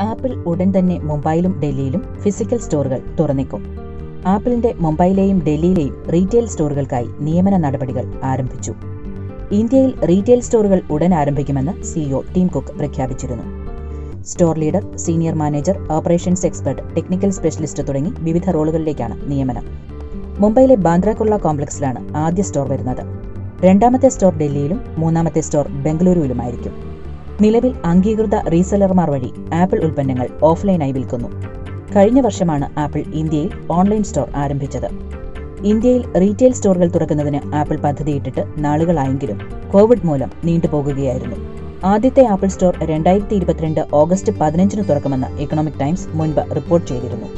Apple ഉടൻ തന്നെ മുംബൈയിലും ഡൽഹിയിലും ഫിസിക്കൽ സ്റ്റോറുകൾ തുറന്നേക്കും. ആപ്പിളിന്റെ മുംബൈയിലെയും ഡൽഹിയിലെയും റീറ്റെയിൽ സ്റ്റോറുകൾക്കായി നിയമന നടപടികൾ ആരംഭിച്ചു. ഇന്ത്യയിൽ റീറ്റെയിൽ സ്റ്റോറുകൾ ഉടൻ ആരംഭിക്കുമെന്ന് സിഇഒ ടീം കുക്ക് പ്രഖ്യാപിച്ചിരുന്നു. Store leader senior manager operations expert technical specialist തുടങ്ങി വിവിധ റോളുകളിലേക്കാണ് നിയമനം. മുംബൈയിലെ ബാന്ദ്ര കുർള കോംപ്ലക്സിലാണ് ആദ്യ സ്റ്റോർ വരുന്നത്. രണ്ടാമത്തെ സ്റ്റോർ ഡൽഹിയിലും മൂന്നാമത്തെ സ്റ്റോർ ബംഗളൂരുവിലുമായിരിക്കും. നിലവിൽ അംഗീകൃത റീസെലർമാർ വഴി ആപ്പിൾ ഉൽപ്പന്നങ്ങൾ ഓഫ്ലൈനായി വിൽക്കുന്നു. കഴിഞ്ഞ വർഷമാണ് ആപ്പിൾ ഇന്ത്യയിൽ ഓൺലൈൻ സ്റ്റോർ ആരംഭിച്ചത്. ഇന്ത്യയിൽ റീറ്റെയിൽ സ്റ്റോറുകൾ തുറക്കുന്നതിന് ആപ്പിൾ പദ്ധതിയിട്ടിട്ട് നാളുകളായെങ്കിലും കോവിഡ് മൂലം നീണ്ടുപോകുകയായിരുന്നു ആദ്യത്തെ ആപ്പിൾ സ്റ്റോർ രണ്ടായിരത്തി ഇരുപത്തിരണ്ട് ഓഗസ്റ്റ് പതിനഞ്ചിന് തുറക്കുമെന്ന് ഇക്കണോമിക് ടൈംസ് മുൻപ് റിപ്പോർട്ട് ചെയ്തിരുന്നു.